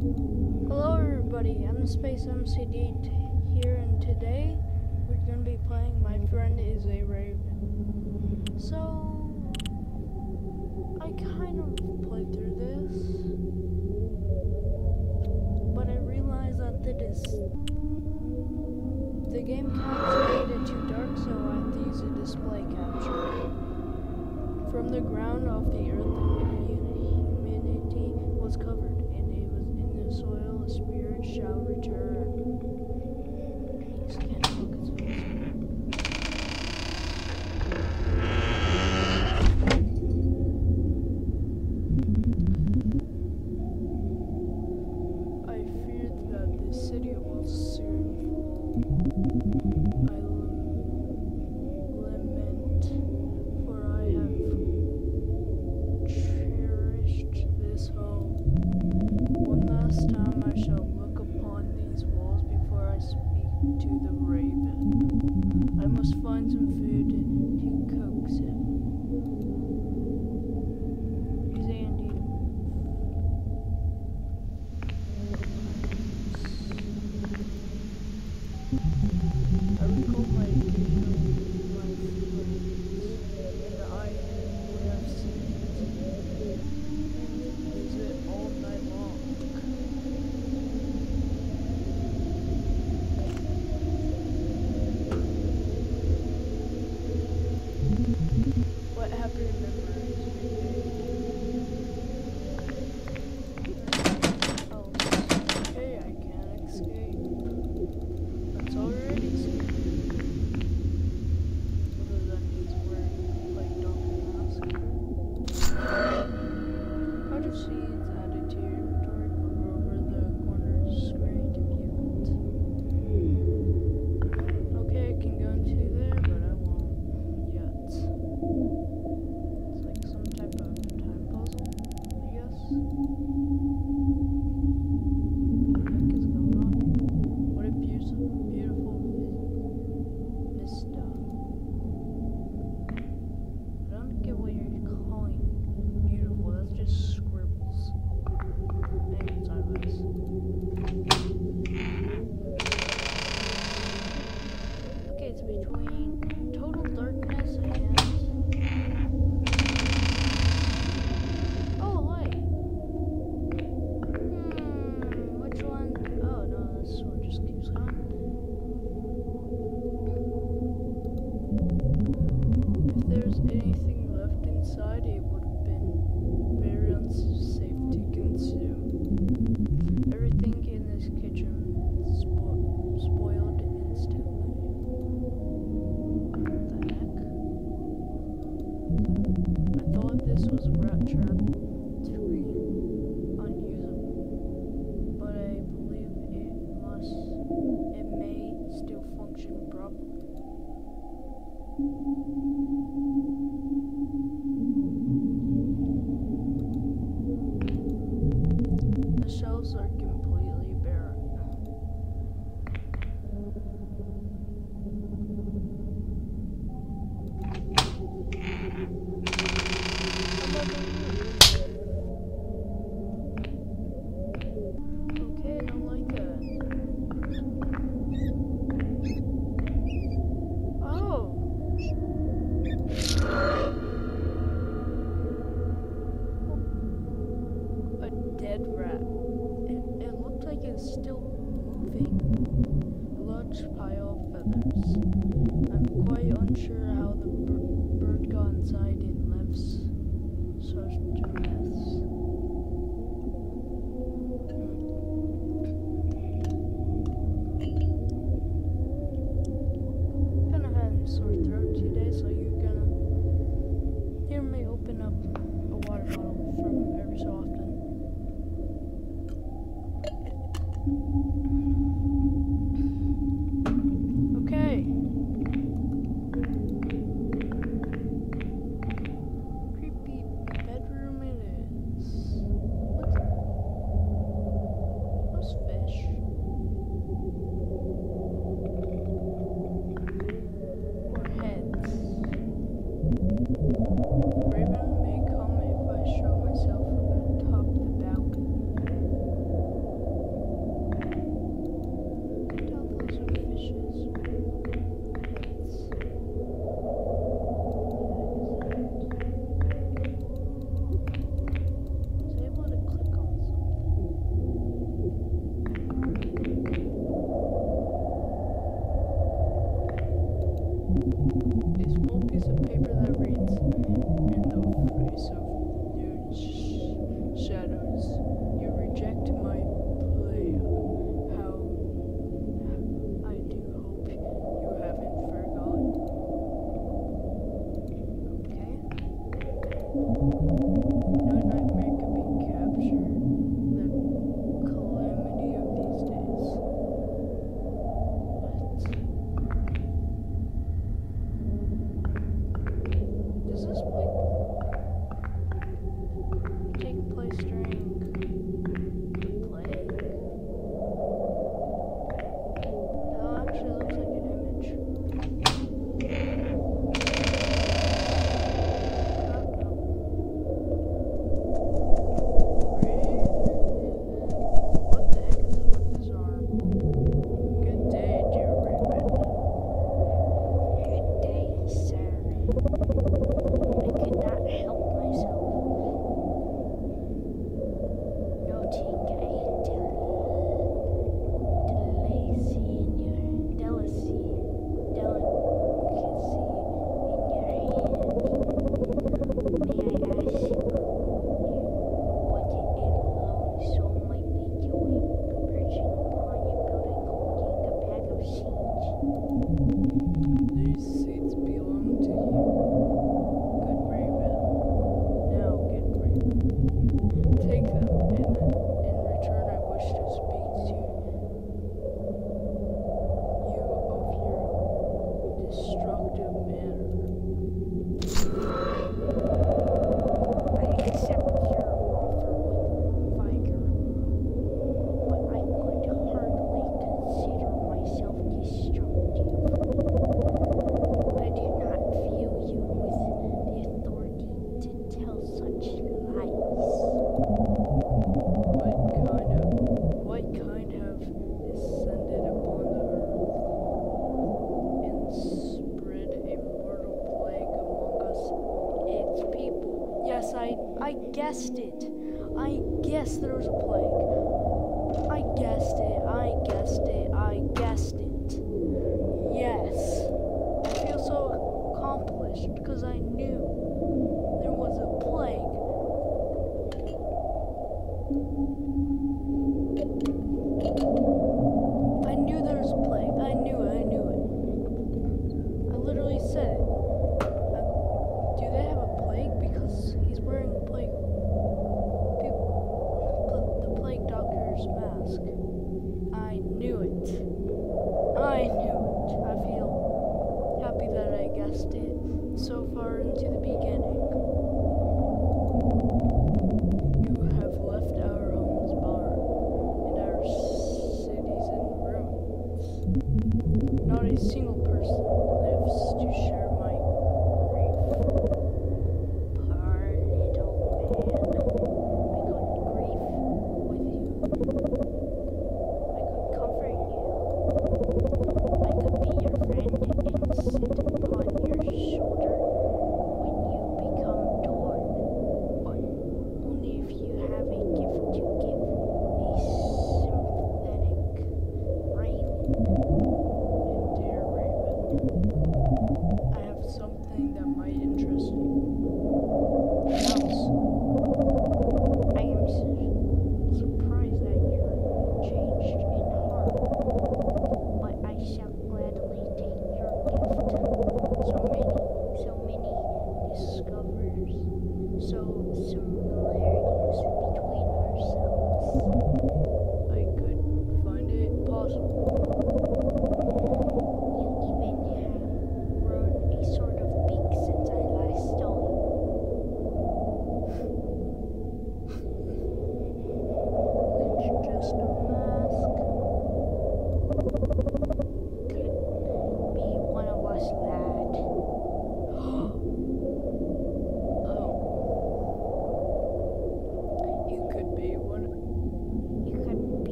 Hello everybody, I'm Space MCD here and today we're going to be playing My Friend is a Raven. So, I kind of played through this, but I realized that it is, the game captured it too dark so I have to use a display capture. From the ground of the earth, humanity was covered the soil, a spirit shall return. function problem. pile of feathers. I'm quite unsure how the bird got inside and left such a mess.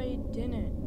I didn't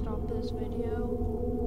stop this video.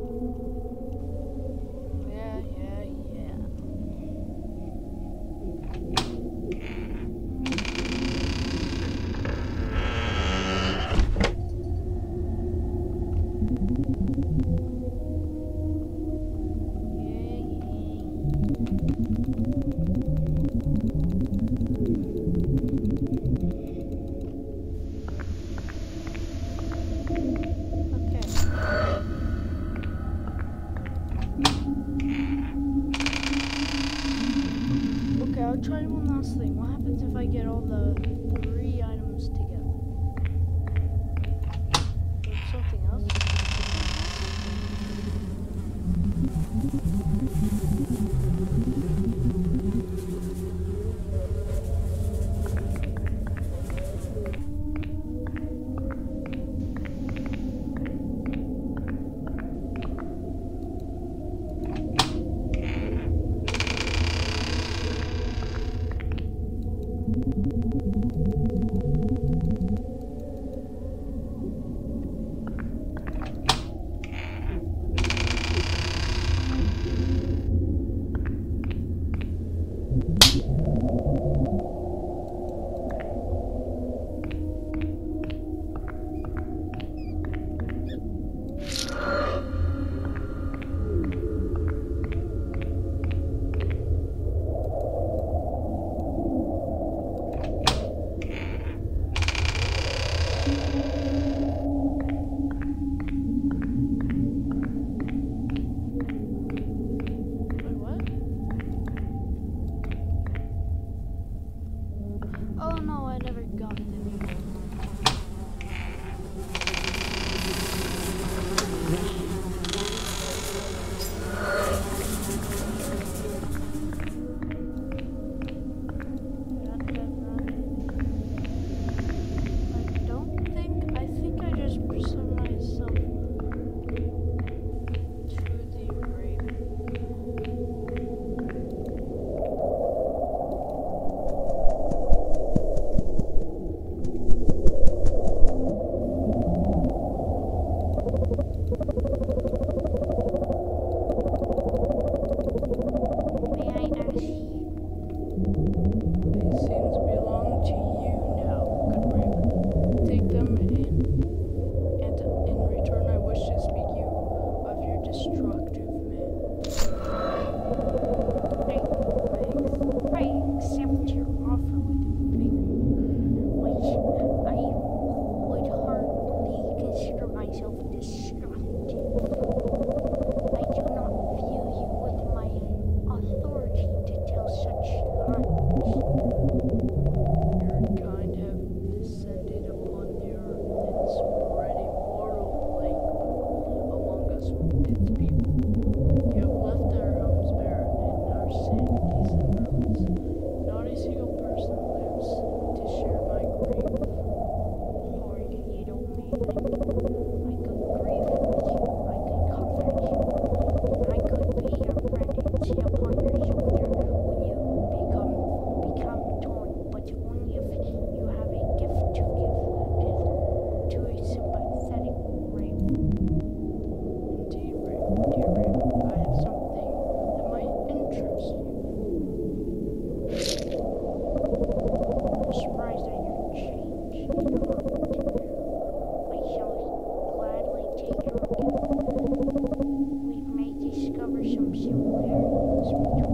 Shum shum, where is return?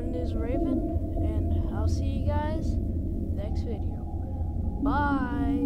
Friend is Raven, and I'll see you guys